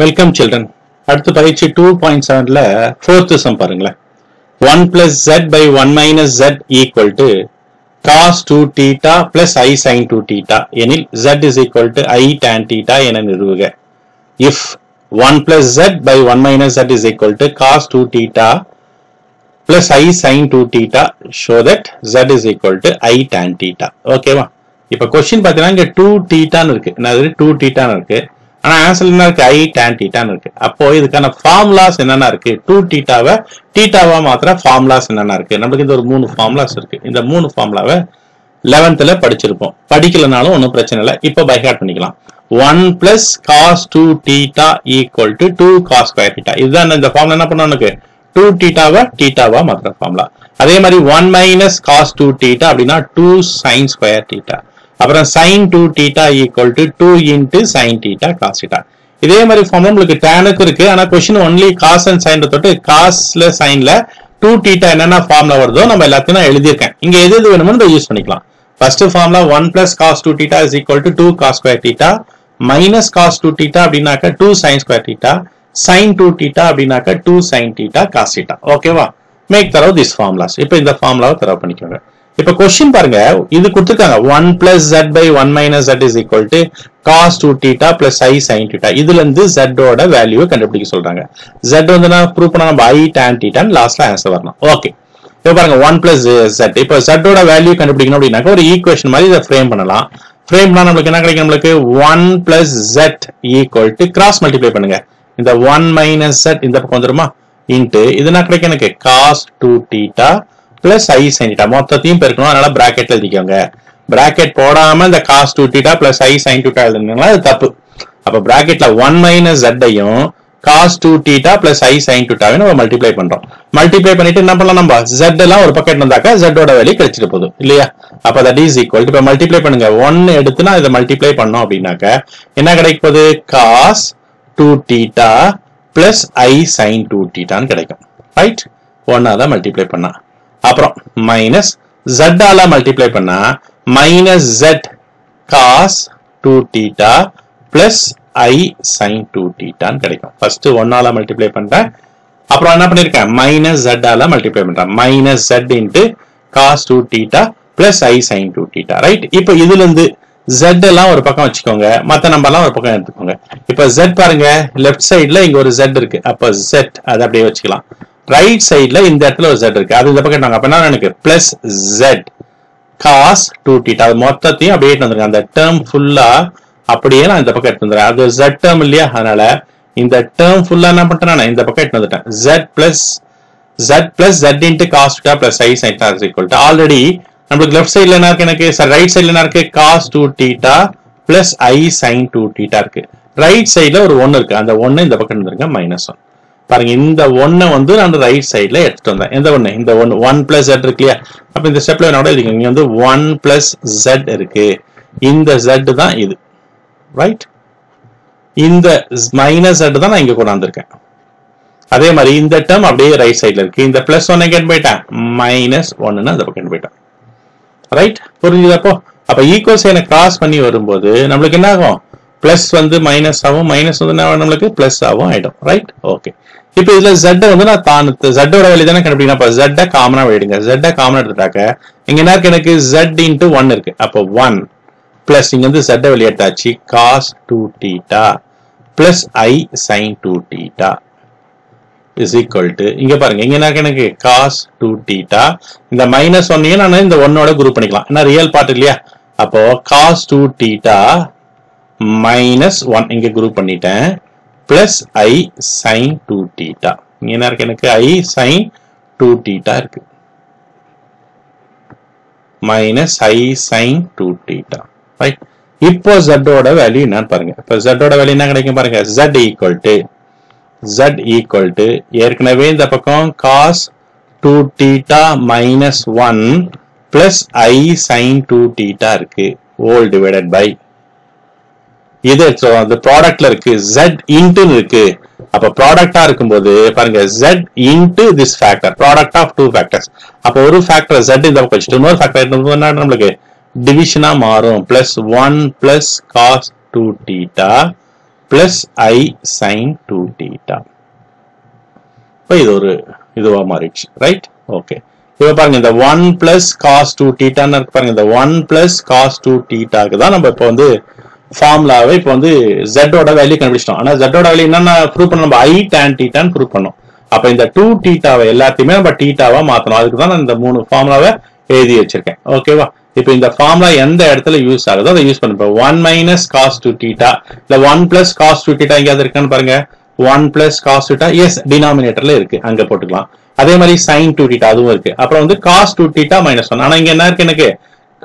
Welcome children அடுத்த பயிற்சி two point செவன்ல ஃபோர்த் சம் பாருங்களேன். One plus zed by one minus zed equal to cos two theta plus i sine two theta எனில் zed is equal to i tan theta என நிறுவுக. If one plus zed by one minus zed is equal to cos two theta plus i sine two theta show that zed is equal to i tan theta ஓகேவா இப்போ question பார்த்தீங்கன்னா இங்கே two டீட்டான்னு இருக்கு. நான் two டீட்டான்னு இருக்கு. ஆனால் ஆன்சர் என்ன இருக்கு ஐ டேன் டீட்டான்னு இருக்கு. அப்போ இதுக்கான ஃபார்முலாஸ் என்னென்ன இருக்கு? டூ டீட்டாவை டீட்டாவா மாத்திர ஃபார்முலாஸ் என்னென்ன இருக்கு? நம்மளுக்கு இந்த ஒரு மூணு ஃபார்முலாஸ் இருக்கு. இந்த மூணு ஃபார்முலாவை லெவன்த்தில் படிச்சிருப்போம். படிக்கலனாலும் ஒன்றும் பிரச்சனை இல்லை. இப்போ பைஹார்ட் பண்ணிக்கலாம். One plus cos two theta equal to two cos square theta இதுதான் இந்த ஃபார்முலா என்ன பண்ணோம் உனக்கு? டூ டீட்டாவா டீட்டாவா மாத்திர ஃபார்முலா அதே மாதிரி one minus cos two theta அப்படின்னா டூ சைன் ஸ்கொயர் டீட்டா அப்புறம் sine two theta equal to two into sine theta cos theta இதே மாதிரி ஃபார்ம் உங்களுக்கு டேனுக்கு இருக்கு. ஆனா question only cos and sine தொட்டு காஸ்ல சைன்ல டூ டீட்டா என்னென்ன ஃபார்முலா வருதோ நம்ம எல்லாத்தையும் நான் எழுதியிருக்கேன். இங்க எது எது வேணுமோ நம்ம யூஸ் பண்ணிக்கலாம். ஃபர்ஸ்ட் ஃபார்ம்ல one plus cos two theta is equal to two cos square theta minus cos two theta அப்படின்னாக்க two sine square theta sine two theta அப்படின்னாக்க two sine theta cos theta ஓகேவா மேக் தரவு this formulas இப்போ இந்த ஃபார்ம்லாவை தரவு பண்ணிக்கோங்க. இப்ப question பாருங்க. இது கொடுத்துருக்காங்க. One plus zed by one minus zed is equal to cos two theta plus i sine theta இதுல இருந்து ஜெட்டோட வேல்யூவை கண்டுபிடிக்க சொல்றாங்க. ஜெட் வந்து நான் ப்ரூவ் பண்ண? நம்ம ஐ டேன் டீட்டான்னு லாஸ்ட்ல ஆன்சர் வரணும். ஓகே இப்போ பாருங்க ஒன் பிளஸ் ஜெட் இப்போ ஜெட்டோட வேல்யூ கண்டுபிடிக்கணும் அப்படின்னாக்க ஒரு ஈக்குவேஷன் மாதிரி இதை ஃப்ரேம் பண்ணலாம். ஃப்ரேம் பண்ணா நம்மளுக்கு என்ன கிடைக்கும்? நம்மளுக்கு one plus zed equal to cross multiply பண்ணுங்க. இந்த ஒன் மைனஸ் ஜெட் இந்த பக்கம் வந்துருமா? இன்ட்டு இது என்ன கிடைக்கும் எனக்கு? Cos two theta plus i sine மொத்தத்தையும் பெருக்கணும் அதனால பிராக்கெட்ல எழுதிக்கோங்க. பிராக்கெட் போடாம இந்த cos two theta plus i sine theta எழுதுனீங்களா அது தப்பு. அப்ப பிராக்கெட்ல one minus ஜெட்டையும் cos two theta plus i sine டூட்டாவையும் நம்ம மல்டிப்ளை பண்றோம். மல்டிப்ளை பண்ணிட்டு என்ன பண்ணலாம் நம்ம? ஜெட் எல்லாம் ஒரு பக்கெட் இருந்தாக்கா ஜெட்டோட வேல்யூ கிடைச்சிட்டு போதும் இல்லையா? அப்ப தட் இஸ் ஈக்குவல் இப்ப மல்டிப்ளை பண்ணுங்க. ஒன் எடுத்து நான் இதை மல்டிப்ளை பண்ணோம் அப்படின்னாக்க என்ன கிடைக்க போகுது? Cos two theta plus i sine two டீட்டான்னு கிடைக்கும். ரைட் ஒன்னா தான் மல்டிப்ளை பண்ணா. அப்புறம் மைனஸ் ஜெட்டால மல்டிப்ளை பண்ணா minus zed cos two theta plus i sine two டீட்டான்னு கிடைக்கும். ஃபர்ஸ்ட் ஒன்னால மல்டிப்ளை பண்றேன் அப்புறம் என்ன பண்ணிருக்கேன்? மைனஸ் ஜெட்டால மல்டிப்ளை பண்றேன் minus zed into cos two theta plus i sine two theta right இப்போ இதுல இருந்து ஜெட் எல்லாம் ஒரு பக்கம் வச்சுக்கோங்க. மத்த நம்பர் எல்லாம் ஒரு பக்கம் எடுத்துக்கோங்க. இப்ப ஜெட் பாருங்க லெஃப்ட் சைடுல இங்க ஒரு ஜெட் இருக்கு. அப்ப ஜெட் அதை அப்படியே வச்சுக்கலாம். ரைட் சைடில் இந்த இடத்துல ஒரு ஜெட் இருக்கு. அது இந்த பக்கம் நாங்கள் அப்ப எனக்கு plus zed cos two theta அது மொத்தத்தையும் அப்படியே எடுத்து அந்த டேர்ம் ஃபுல்லா அப்படியே நான் இந்த பக்கம் எடுத்து வந்துடுறேன். அது ஜெட் டேர்ம் இல்லையா? அதனால இந்த டேர்ம் ஃபுல்லா என்ன பண்ணிட்டேன் நான்? இந்த பக்கம் எடுத்து வந்துட்டேன். Zed plus zed plus zed into cos theta plus i sine equal to already நம்மளுக்கு லெஃப்ட் சைடுல என்ன இருக்கு எனக்கு? சார் ரைட் சைடுல என்ன இருக்கு? Cos two theta plus i sine two theta இருக்கு. ரைட் சைடில் ஒரு ஒன்னு இருக்கு. அந்த ஒன்னு இந்த பக்கம் இருந்திருங்க மைனஸ் ஒன் பாருங்க இந்த ஒன்னை வந்து நான் ரைட் சைடில் எடுத்துட்டு வந்தேன். எந்த ஒண்ணு? இந்த ஒன் ஒன் பிளஸ் ஜெட் இருக்கு இல்லையா? அப்ப இந்த ஸ்டெப்ல என்னோட இருக்கு இங்க வந்து ஒன் பிளஸ் ஜெட் இருக்கு. இந்த ஜெட் தான் இது. ரைட் இந்த மைனஸ் ஜெட் தான் நான் இங்க கொண்டாந்துருக்கேன். அதே மாதிரி இந்த டேர்ம் அப்படியே ரைட் சைடில் இருக்கு. இந்த பிளஸ் ஒன் எங்க போயிட்டேன். மைனஸ் ஒன்னு அந்த பக்கம் போயிட்டேன். ரைட் புரிஞ்சுதப்போ அப்ப? ஈக்குவல் சைனை கிராஸ் பண்ணி வரும்போது நம்மளுக்கு என்ன ஆகும் பிளஸ் வந்து மைனஸ் ஆகும் மைனஸ் வந்து என்ன நம்மளுக்கு? பிளஸ் ஆகும் ஆயிடும். ரைட் ஓகே இப்போ இதுல ஜெட்ட வந்து நான் தான் ஜெட்டோட வேல்யூ தானே கண்டுபிடிக்கணும். அப்ப ஜெட்டை காமனா விடுங்க ஜெட்டை காமனா எடுத்துட்டாக்க இங்க என்ன இருக்கு எனக்கு? ஜெட் இன்ட்டு ஒன் இருக்கு. அப்போ ஒன் பிளஸ் இங்க வந்து ஜெட்ட வெளியேட்டாச்சு cos two theta plus i sine two theta is equal to இங்க பாருங்க இங்க என்ன எனக்கு? காஸ் டூ டீட்டா இந்த மைனஸ் ஒன்னையும் நான் இந்த ஒன்னோட குரூப் பண்ணிக்கலாம். ஏன்னா ரியல் பார்ட் இல்லையா? அப்போ cos two theta minus one இங்க குரூப் பண்ணிட்டேன். Plus i sine two theta இங்க என்ன இருக்கு எனக்கு? ஐ சைன் டூ டீட்டா இருக்கு. Minus i sine two theta right இப்போ ஜெட்டோட வேல்யூ என்னன்னு பாருங்க. இப்போ ஜெட்டோட வேல்யூ என்ன கிடைக்கும் பாருங்க? Z equal to z equal to ஏற்கனவே இந்த பக்கம் cos two theta minus one plus i sine two theta இருக்கு. ஓல் டிவைடட் பை இது அந்த ப்ராடக்ட்ல இருக்கு. ஜெட் இன்ட்டுன்னு இருக்கு. அப்ப ப்ராடக்டா இருக்கும்போது பாருங்க z into this factor product of two factors அப்ப ஒரு ஃபேக்டர் ஜெட் இந்த பக்கம் வச்சுட்டு இன்னொரு ஃபேக்டர் நம்மளுக்கு டிவிஷனா மாறும். Plus one plus cos two theta plus i sine two theta இப்போ இது ஒரு இதுவா மாறிடுச்சு. ரைட் ஓகே இப்போ பாருங்க இந்த ஒன் பிளஸ் காஸ் டூ டீட்டான்னு இருக்கு பாருங்க. இந்த ஒன் பிளஸ் காஸ் டூ டீட்டாக்கு தான் நம்ம இப்போ வந்து ஃபார்முலாவை இப்போ வந்து ஜெட்டோட வேல்யூ கண்டுபிடிச்சிட்டோம். ஆனா ஜெட்டோட வேல்யூ என்னென்ன ப்ரூவ் பண்ணோம் நம்ம ஐ டேன் டீட்டான்னு ப்ரூவ் பண்ணோம். அப்ப இந்த டூ டீட்டாவை எல்லாத்தையுமே நம்ம டீட்டாவா மாத்தணும். அதுக்கு தான் நான் இந்த மூணு ஃபார்முலாவை எழுதி வச்சிருக்கேன். ஓகேவா இப்போ இந்த ஃபார்முலா எந்த இடத்துல யூஸ் ஆகுதோ அதை use பண்ணுப்போம் one minus cos two theta இல்ல one plus cos two theta எங்கேயாவது இருக்கான்னு பாருங்க. One plus cos two theta is டினாமினேட்டர்ல இருக்கு. அங்க போட்டுக்கலாம். அதே மாதிரி சைன் டூ டீட்டா அதுவும் இருக்கு. அப்புறம் வந்து cos two theta minus one ஆனா இங்க என்ன இருக்கு எனக்கு?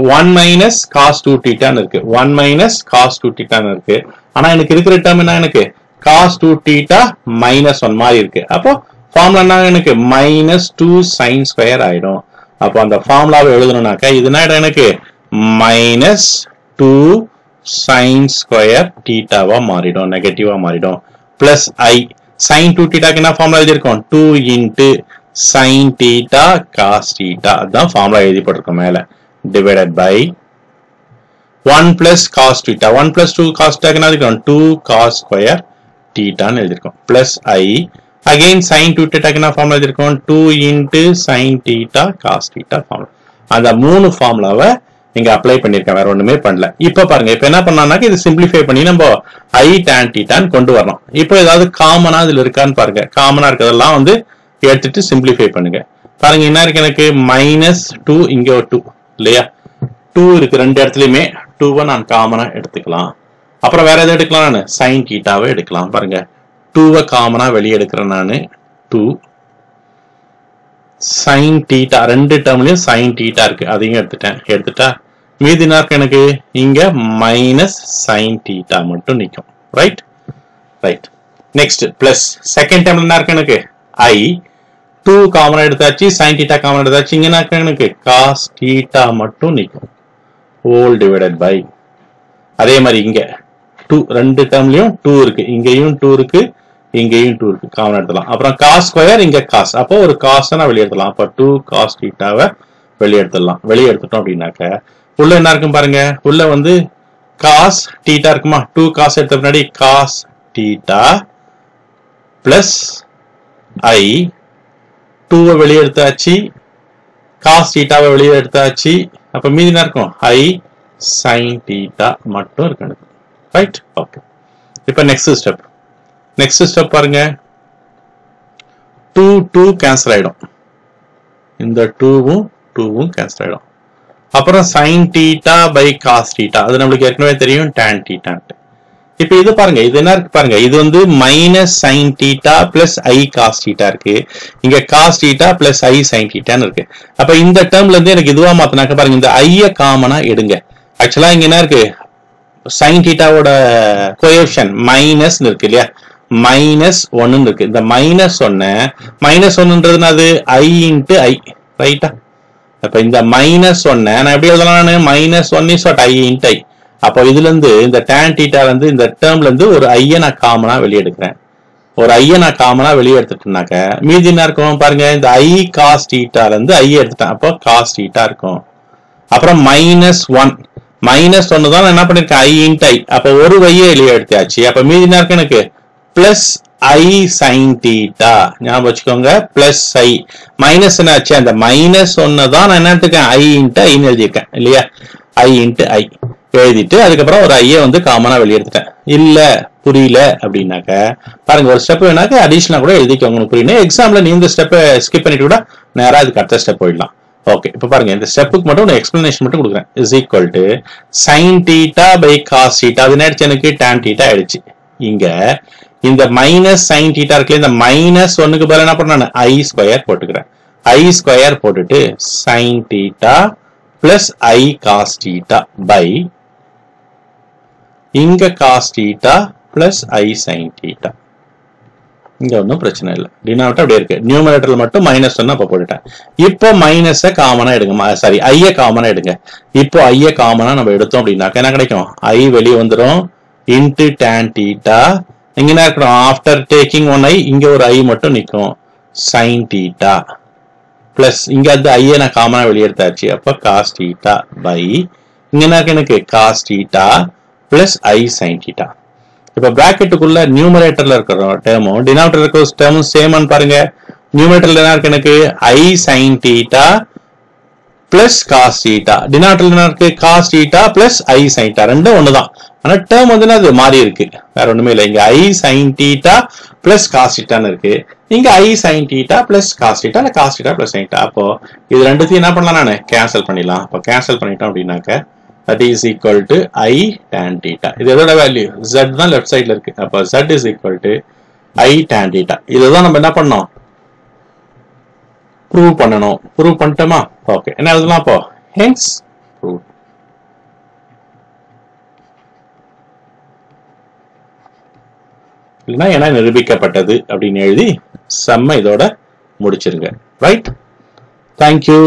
ஒன் மைனஸ் காஸ் டூ டீட்டான்னு இருக்கு. ஒன் மைனஸ் காஸ் டூ டீட்டான்னு இருக்கு. ஆனா எனக்கு இருக்கிற டேர்ம் என்ன எனக்கு? Cos two theta minus one மாதிரி இருக்கு. அப்போ ஃபார்முலா என்ன எனக்கு? மைனஸ் டூ சைன் ஸ்கொயர் ஆயிடும். அப்போ அந்த ஃபார்முலாவை எழுதணும்னாக்கா இதுனா எனக்கு? மைனஸ் டூ சைன் ஸ்கொயர் டீட்டாவா மாறிடும். நெகட்டிவா மாறிடும். பிளஸ் ஐ சைன் டூ டீட்டாக்கு என்ன ஃபார்முலா எழுதியிருக்கோம்? Two into sine theta cos theta அதுதான் ஃபார்முலா எழுதி மேலே. Divided by one plus cos theta one plus two cos டீட்டாக்கு என்ன எழுதிருக்கோம்? டூ காஸ் ஸ்கொயர் டீட்டான்னு எழுதியிருக்கோம் plus i again sine two டீட்டாக்கு என்ன ஃபார்முலா எழுதியிருக்கோம் two into sine theta cos theta formula அந்த மூணு ஃபார்முலாவை இங்க அப்ளை பண்ணிருக்கேன் வேற ஒண்ணுமே பண்ணல. இப்ப பாருங்க இப்ப என்ன பண்ணாக்க இது சிம்பிளிஃபை பண்ணி நம்ம ஐ டேன் டீட்டான்னு கொண்டு வரணும் இப்போ ஏதாவது காமனா இதுல இருக்கான்னு பாருங்க. காமனா இருக்கிறதெல்லாம் வந்து எடுத்துட்டு சிம்பிளிஃபை பண்ணுங்க. பாருங்க என்ன இருக்கு எனக்கு? மைனஸ் டூ இங்க ஒரு டூ இல்லையா? டூ இருக்கு ரெண்டு இடத்துலயுமே டூவை நான் காமனா எடுத்துக்கலாம். அப்புறம் வேற எதை எடுக்கலாம் நான்? சைன் டீட்டாவை எடுக்கலாம். பாருங்க. டூவை காமனா வெளியே எடுக்கிறேன் நான். டூ சைன் டீட்டா ரெண்டு டேர்ம்லயும் சைன் டீட்டா இருக்கு. அதையும் எடுத்துட்டேன். எடுத்துட்டா மீதி என்ன எனக்கு? இங்க மைனஸ் சைன் டீட்டா மட்டும் நிக்கும். Right right next plus second டைம்ல என்ன இருக்கு எனக்கு? ஐ டூ காமன் எடுத்தாச்சு சைன் டீட்டா காமன் எடுத்தாச்சு. இங்க என்ன எனக்கு? காஸ் டீட்டா மட்டும் நிற்கும் ஹோல் டிவைடட் பை அதே மாதிரி இங்க. டூ ரெண்டு டேர்ம்லயும் டூ இருக்கு. இங்கேயும் டூ இருக்கு இங்கேயும் டூ இருக்கு. காமன் எடுத்துலாம் அப்புறம் காஸ் ஸ்கொயர் இங்க காஸ் அப்போ ஒரு காஸ் நான் வெளியே எடுத்துலாம் அப்போ டூ காஸ் டீட்டாவை வெளியே எடுத்துடலாம் வெளியே எடுத்துட்டோம் அப்படின்னாக்க உள்ள என்ன இருக்கும் பாருங்க? உள்ள வந்து காஸ் டீட்டா இருக்குமா? டூ காஸ் எடுத்த பின்னாடி காஸ் டீட்டா பிளஸ் ஐ டூவை வெளியே எடுத்தாச்சு. காஸ் டீட்டாவை வெளியே எடுத்தாச்சு. அப்ப மீதி என்ன இருக்கும்? ஐ சைன் டீட்டா மட்டும் இருக்கணும் ரைட் ஓகே இப்போ நெக்ஸ்ட் ஸ்டெப் நெக்ஸ்ட் ஸ்டெப் பாருங்க. டூ டூ கேன்சல் ஆயிடும். இந்த டூவும் டூவும் கேன்சல் ஆயிடும். அப்புறம் sine theta by cos theta அது நம்மளுக்கு ஏற்கனவே தெரியும் டேன் டீட்டான்ட்டு இப்போ இது பாருங்க இது என்ன இருக்கு பாருங்க இது வந்து minus sine theta plus i cos theta இருக்கு. இங்க cos theta plus i sine டீட்டான்னு இருக்கு. அப்ப இந்த டேர்ம்ல இருந்து எனக்கு இதுவா மாத்தினாக்க பாருங்க இந்த ஐய காமனா எடுங்க. ஆக்சுவலா இங்க என்ன இருக்கு? சைன் டீட்டாவோட கோஎஃபிஷியன் மைனஸ் இருக்கு இல்லையா? மைனஸ் ஒன்னு இருக்கு. இந்த மைனஸ் ஒன்னு மைனஸ் ஒன்னுன்றது அது ஐ இன்ட்டு ஐ ரைட்டா அப்ப இந்த மைனஸ் ஒன்னு நான் எப்படி எழுதலாம் minus one is what i into i அப்போ இதுல இருந்து இந்த டேன் டீட்டால இருந்து இந்த டேர்ம்ல இருந்து ஒரு ஐய நான் காமனா வெளியெடுக்கிறேன். ஒரு ஐய நான் காமனா வெளியே எடுத்துட்டேனாக்க மீதி என்ன இருக்கும் பாருங்க இந்த ஐ காஸ் டீட்டால இருந்து ஐய எடுத்துட்டேன். அப்போ காஸ் டீட்டா இருக்கும். அப்புறம் மைனஸ் ஒன் மைனஸ் ஒன்னு தான் நான் என்ன பண்ணிருக்கேன்? ஐ இன்ட் ஐ அப்ப ஒரு வையை வெளியே எடுத்தாச்சு. அப்ப மீதி என்ன இருக்கு எனக்கு? பிளஸ் ஐ சைன் டீட்டா ஞாபகம் வச்சுக்கோங்க பிளஸ் ஐ மைனஸ் என்ன ஆச்சு அந்த மைனஸ் ஒன்னு தான் நான் என்ன எடுத்துக்கேன் ஐ இன்ட்டு ஐன்னு எழுதியிருக்கேன் இல்லையா? ஐ இன்ட்டு ஐ எழுதிட்டு அதுக்கப்புறம் ஒரு ஐயை வந்து காமனா வெளியெடுத்துட்டேன் இல்லை இல்ல புரியல அப்படின்னாக்க பாருங்க ஒரு ஸ்டெப் வேணாக்க அடிஷனலா கூட எழுதிக்கோங்க உங்களுக்கு புரியணும் எக்ஸாம்ல நீ இந்த ஸ்டெப்பை ஸ்கிப் பண்ணிட்டு கூட நேரா அதுக்கு அடுத்த ஸ்டெப் போயிடலாம். ஓகே இப்போ பாருங்க இந்த ஸ்டெப்புக்கு மட்டும் ஒரு எக்ஸ்பிளனேஷன் மட்டும் கொடுக்குறேன். Is equal to sine theta by cos theta அது என்ன எனக்கு? டேன் டீட்டா ஆயிடுச்சு. இங்க இந்த மைனஸ் சைன் டீட்டா இருக்குல்ல இந்த மைனஸ் ஒன்னுக்கு பதில் என்ன பண்ண ஐ ஸ்கொயர் போட்டுக்கிறேன். ஐ ஸ்கொயர் போட்டுட்டு sine theta plus i cos theta by இங்க cos theta plus i sine theta இங்க ஒன்றும் பிரச்சனை இல்லை. டினாமிட்டர் அப்படியே இருக்கு. நியூமரேட்டர்ல மட்டும் மைனஸ் ஒன்னு அப்போ போட்டுட்டேன். இப்போ மைனஸ காமனா எடுங்க சாரி ஐய காமனா எடுங்க. இப்போ ஐய காமனா நம்ம எடுத்தோம் அப்படின்னாக்க என்ன கிடைக்கும்? ஐ வெளியே வந்துடும் இன்ட்டு டேன் டீட்டா இங்க என்ன இருக்கணும் ஆஃப்டர் டேக்கிங் ஒன் ஐ இங்க ஒரு ஐ மட்டும் நிற்கும். சைன் டீட்டா பிளஸ் இங்க அந்த ஐய நான் காமனா வெளியே எடுத்தாச்சு அப்ப காஸ் டீட்டா பை இங்க என்ன இருக்கு எனக்கு cos theta plus i sine theta இப்ப பிராக்கெட்டுக்குள்ள நியூமரேட்டர்ல இருக்கிற டேர்மும் டினாமினேட்டர் இருக்கிற டேர்மும் சேமான்னு பாருங்க. நியூமரேட்டர்ல என்ன இருக்கு எனக்கு? I sine theta plus cos theta டினாமினேட்டர்ல என்ன இருக்கு? Cos theta plus i sine theta ரெண்டும் தான் ஆனால் டேர்ம் வந்து அது மாறி இருக்கு. வேற ஒன்றுமே இல்லை. இங்கே i sine theta plus cos தீட்டான்னு இருக்கு. இங்க i sine theta plus cos theta இல்ல காஸ் தீட்டா பிளஸ் சைன் அப்போ இது ரெண்டுத்தையும் என்ன பண்ணலாம் நான்? கேன்சல் பண்ணிடலாம். அப்போ கேன்சல் பண்ணிட்டோம் அப்படின்னாக்க that is equal to i tan theta இது எதோட வேல்யூ ஜெட் தான் லெஃப்ட் சைட்ல இருக்கு. அப்போ z is equal to i tan இதை தான் நம்ம என்ன பண்ணோம் ப்ரூவ் பண்ணணும். ப்ரூவ் பண்ணிட்டோமா? ஓகே என்ன எழுதலாம் அப்போ? ஹென்ஸ் ப்ரூவ் இல்லைன்னா என நிரூபிக்கப்பட்டது அப்படின்னு எழுதி செம்ம இதோட முடிச்சிருங்க. Right thank you